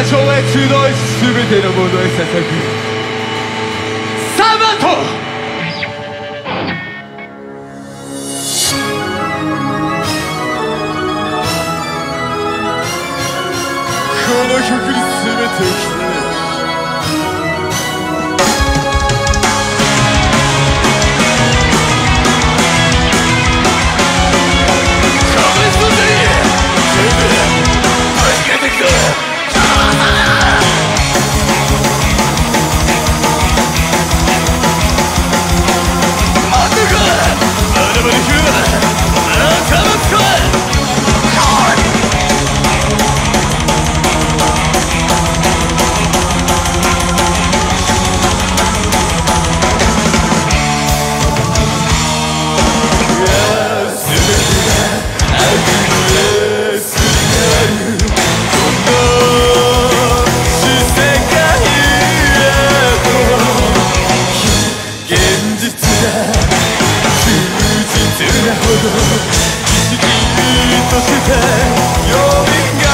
場へ集い全てのものへ捧ぐサバトこの曲に全てを ほど響きとして呼びが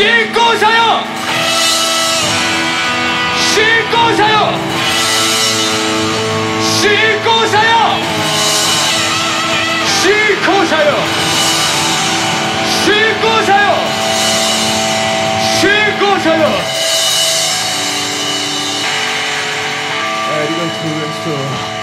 신고 사요! 신고 사요! 신고 사요! 신고 사요! 신고 사요! 신고 사요! 에리건 투 왼쪽